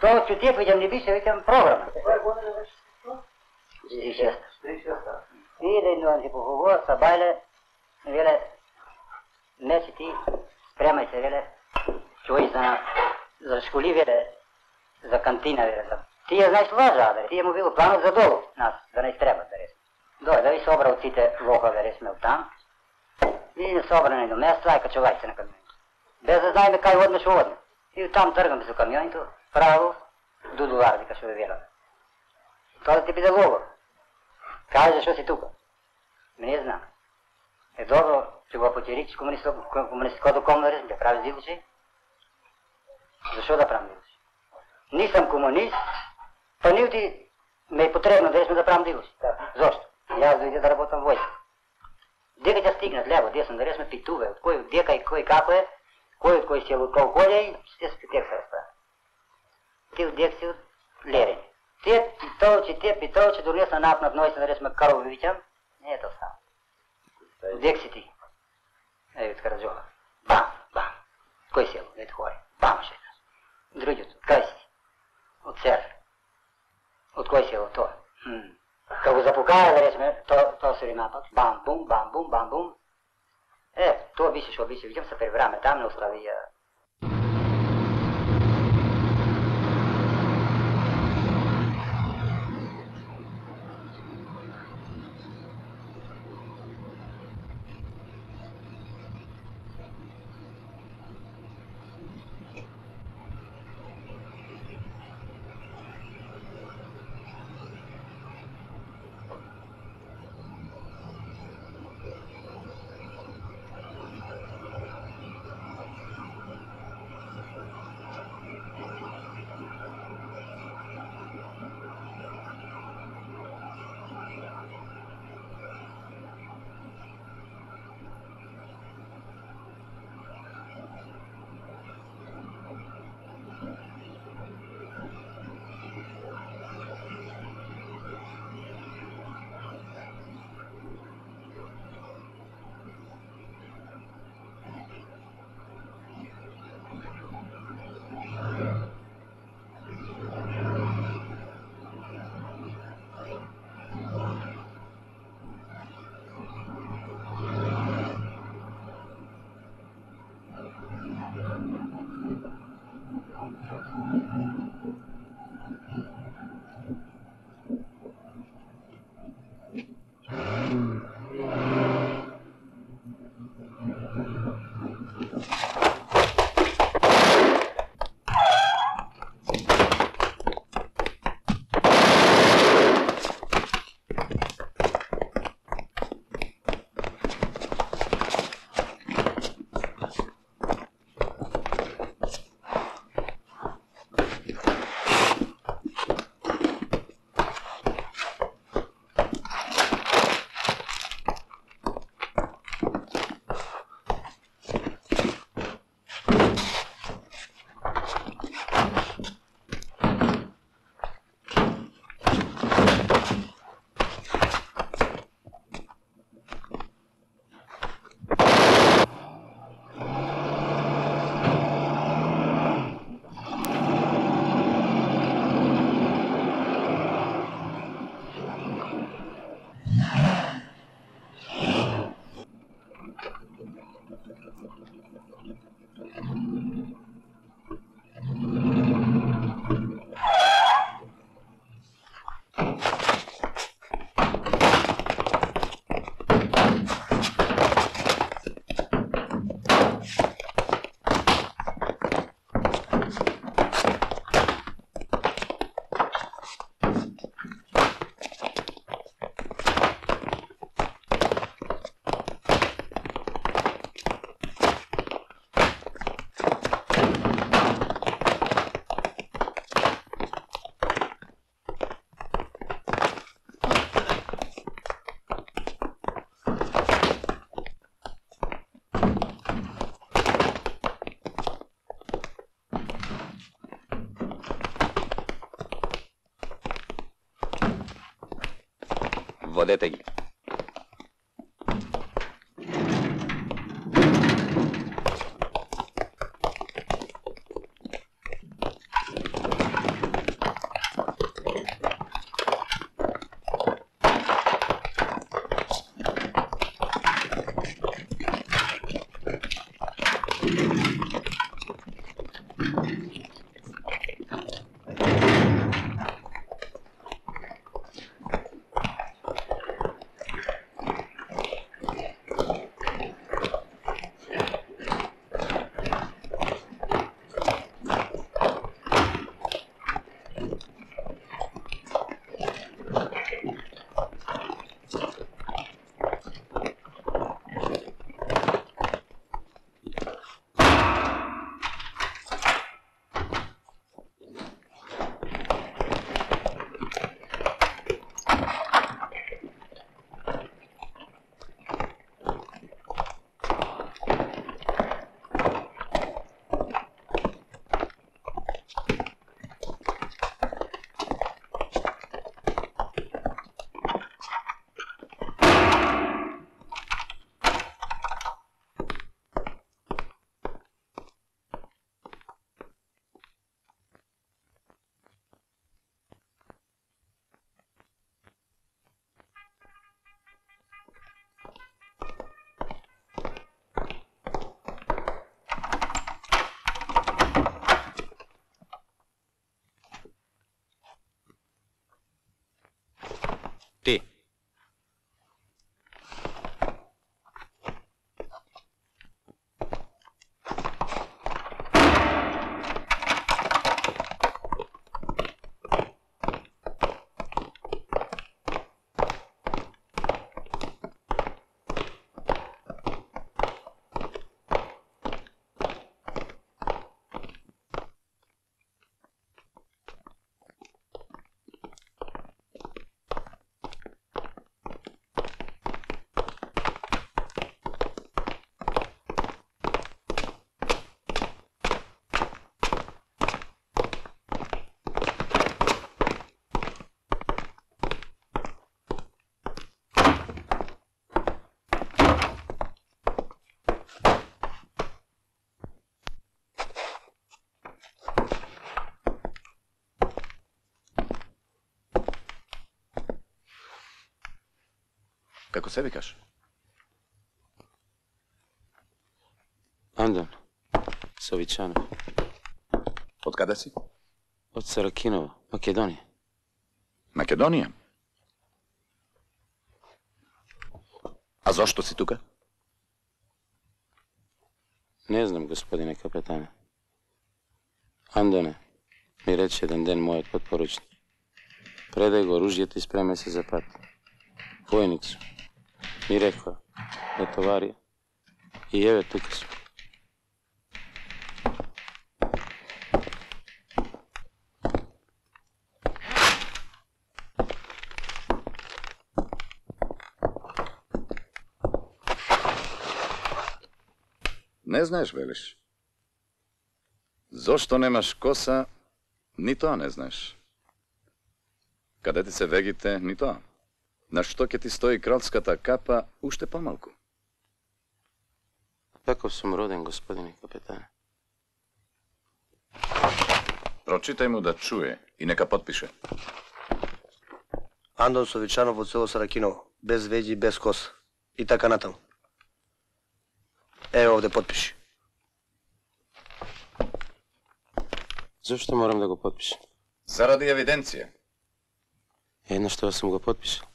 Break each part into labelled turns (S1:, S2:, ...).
S1: Тоа ќе ти видам не бише, викам програма. И шест. И да идвам си по са бајле, веле, меси ти, спремај се, веле, чуј за, за школи, веле, за кантина, веле, за... Тие знаеш лажа, ти тие му било планот за долу, нас, да не треба, да ресме. Дојде, да ви собра сите лоха, да ресме там, и не собране до место, ај качувај се на камионите. Без да знаеме кај одмеш одме. И там тргаме со камионите, право, до долар, вика што ве веламе. Тоа ти биде логор. Каже што си тука. Не знам. Е добро, ќе го потерич комунистичкото комунизм, ќе прави дилуши. Зашо да правам дилуши? Нисам комунист, па ти ме е потребно да сме да правам дилуши. Да, зошто? Јас дојде да работам војска. Дека ќе стигнат лево, десно, да речеме питуве, од кој дека и кој како е, кој од кој се од кој кој и се се тек се расправа. Ти од дек си од лерен. Те питовче, те питовче, донесна напнат ној се да сме карови вичам, не е тоа само. Дек си ти. Еј, од Караджова. Бам, бам. Кој село? Ето хори. Бам, ше. Другиот, кај си? Од Сер. Од кој село тоа? Хм. Кога го запукаа, да речеме, тоа то се напад, бам бум, бам бум, бам бум. Е, тоа беше што беше, видам се превраме, там не остави
S2: Detective.
S3: Како се викаш?
S4: Андон, Совичанов,
S3: Од каде си?
S4: од Саракиново, Македонија.
S3: Македонија. А зошто си тука?
S4: Не знам, господине капетане. Андоне, ми рече еден ден мојот подпоручник. Предај го оружјето и спремај се за пат. Војник сум. Ми рекла, натовари. И еве тука сум.
S3: Не знаеш, велиш. Зошто немаш коса, ни тоа не знаеш. Каде ти се вегите, ни тоа. На што ќе ти стои кралската капа, уште помалку.
S4: Таков сум роден, господине капетане.
S3: Прочитај му да чуе и нека подпише.
S5: Андон Совичанов од село Саракиново, без веđи, без коса. И така натаму. Ево овде подпиши.
S4: Зошто морам да го подпишам?
S3: Заради евиденција.
S4: Едно што сум го подпишал.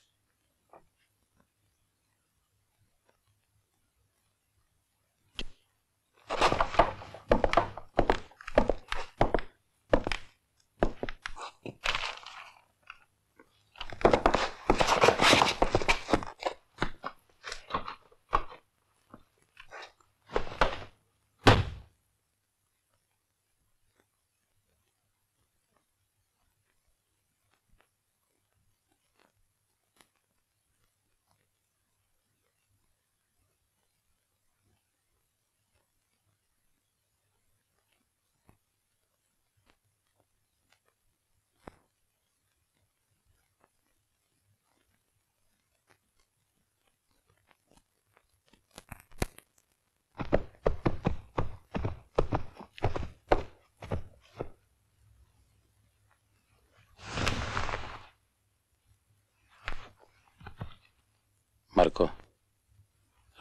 S4: Марко,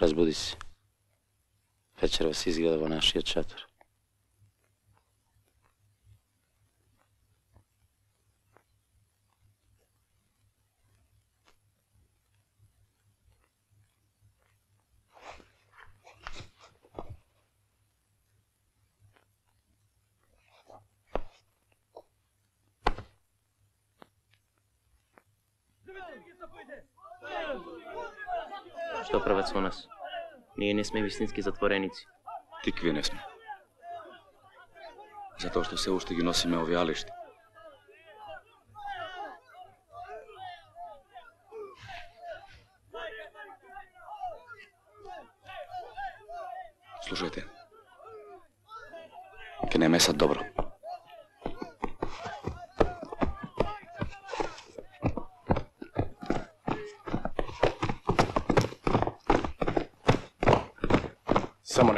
S4: разбуди се. Вечерва се изгледа во нашиот
S6: чатор. Ние не сме вистински затвореници.
S2: Тикви не сме. Затоа што се уште ги носиме овие алишти. Слушајте. Ке не месат добро.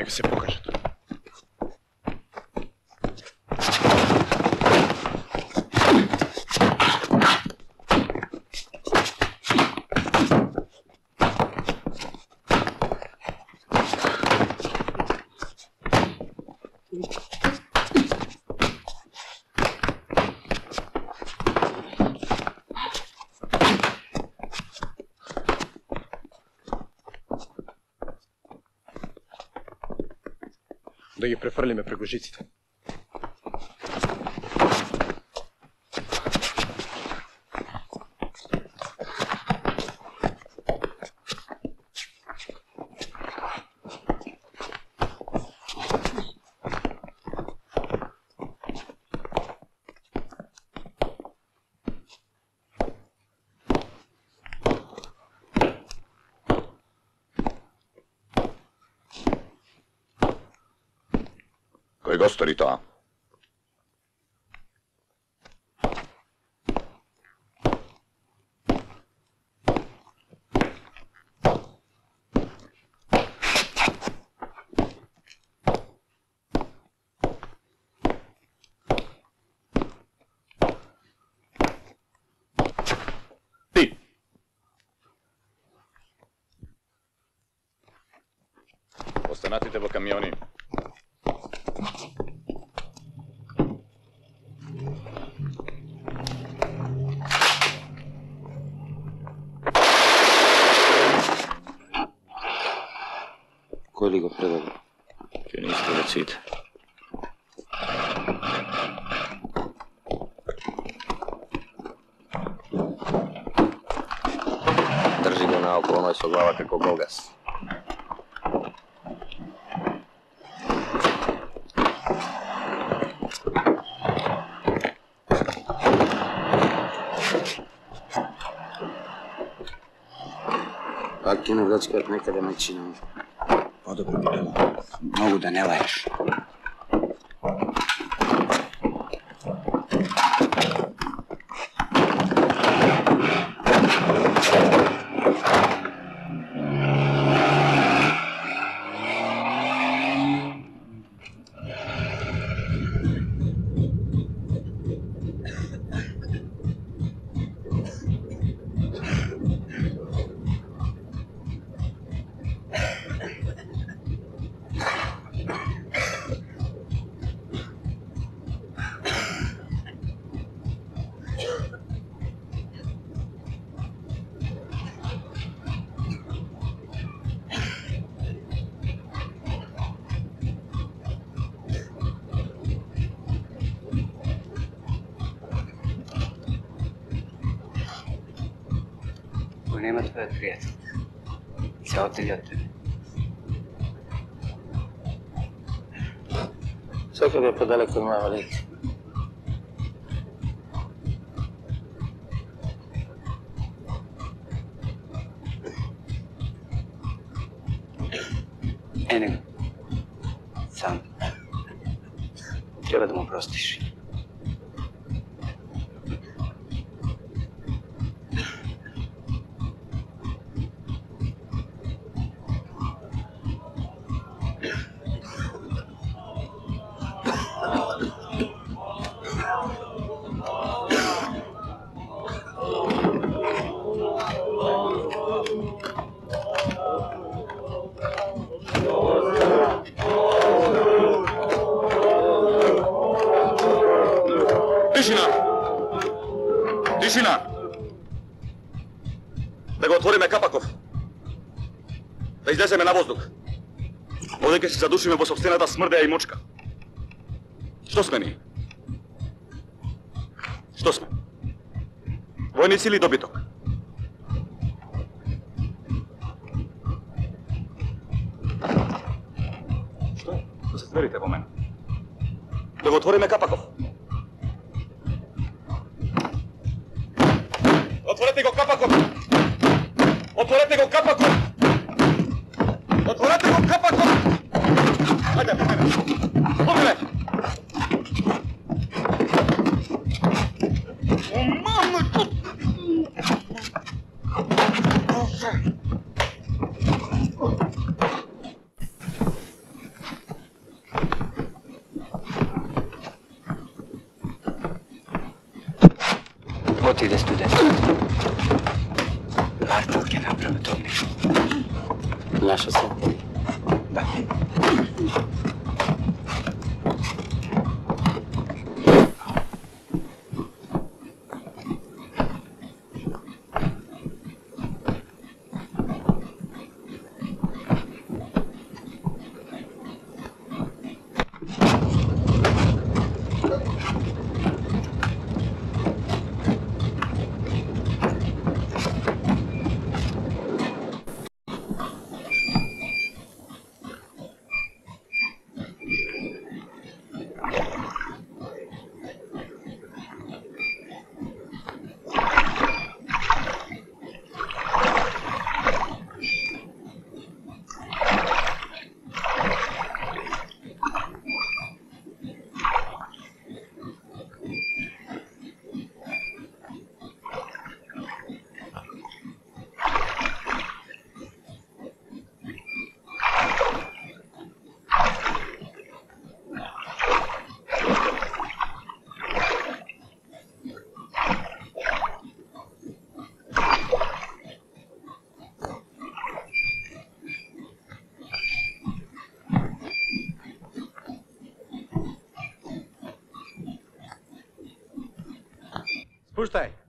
S7: Само нека се Да ги префрлиме преку жиците.
S3: subito A.
S8: Stanate i camioni.
S4: Кој ли го предаде?
S2: Ќе не искават сите.
S9: Држи го наоколу ној со глава како голгас.
S4: Пак ќе наврачкаат некаде мајчина.
S10: Подобро би било. Многу да не лаеш. Кој нема твојот пријател. Се отели од тебе.
S4: Секаде подалеку од моја
S8: Излеземе на воздух. Оде се задушиме во собствената смрдеја и мочка. Што сме ние? Што сме? Војници или добиток?
S11: Спуштај.
S10: Кој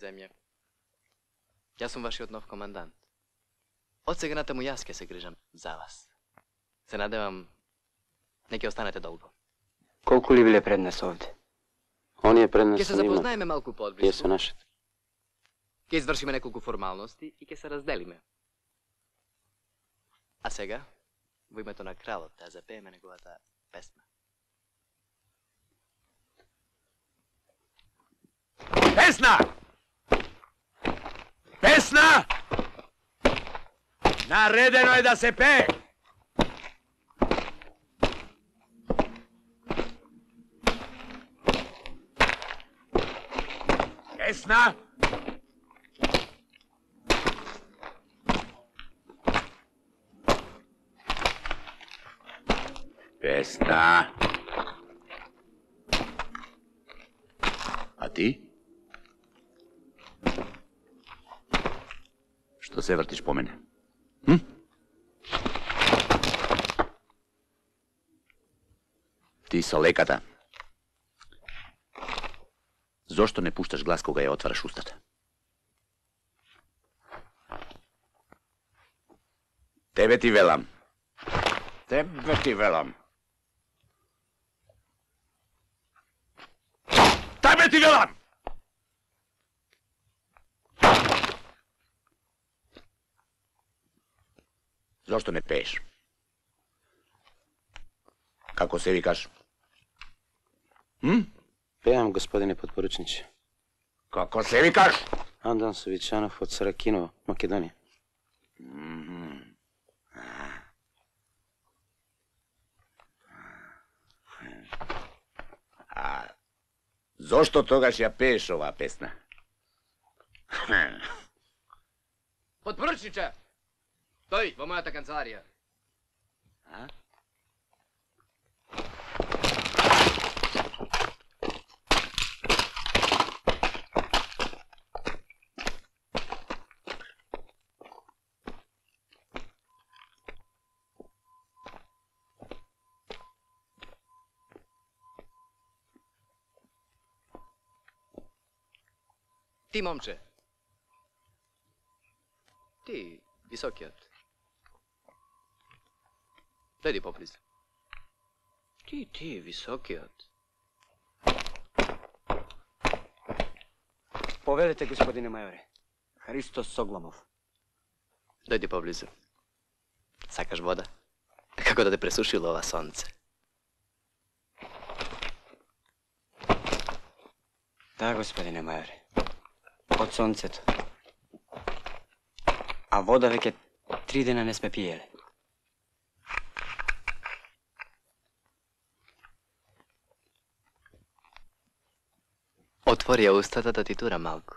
S6: земја. Јас сум вашиот нов командант. Од сега натаму јас ќе се грижам за вас. Се надевам не ќе останете долго.
S10: Колку ли биле пред нас овде?
S4: Оние пред нас
S6: Ќе се
S4: се
S6: запознаеме малку
S4: Тие се
S6: поодблиску.
S4: нашите.
S6: Ќе извршиме неколку формалности и ќе се разделиме. А сега, во името на кралот, да запееме неговата песна.
S7: Песна! Песна! Наредено е да се пее! Песна! Песна! А ти? што се вртиш по мене. Хм? Ти со леката. Зошто не пушташ глас кога ја отвараш устата? Тебе ти велам. Тебе ти велам. Тебе ти велам! Зошто не пееш? Како се викаш? М?
S4: Пеам, господине подпоручниче.
S7: Како се викаш?
S4: Андан Совичанов од Саракиново, Македонија.
S7: А зошто тогаш ја пееш оваа песна?
S6: Подпоручниче! Stai, vom arată canțaria. A? Ty, momcze. Ty, wysoki od. Дојди поблизу. Ти, ти, високиот.
S10: Повелете, господине мајоре. Христос Согламов.
S6: Дојди поблизу. Сакаш вода? Како да те пресушило ова сонце?
S10: Да, господине мајоре. Од сонцето. А вода веќе три дена не сме пиеле.
S6: Отвори ја устата да ти тура малку.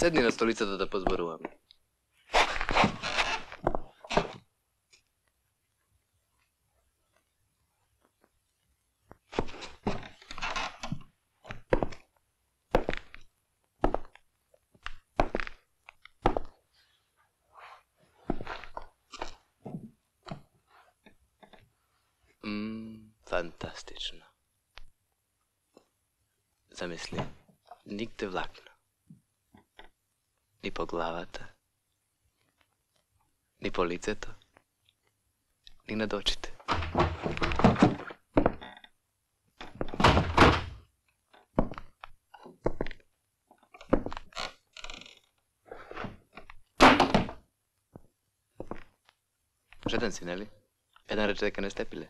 S6: Седни на столицата да позборуваме. Фантастично. Замисли, нигде влакна. Ни по главата, ни по лицето, ни над очите. Жеден си, нели? Еден рече дека не сте пиле.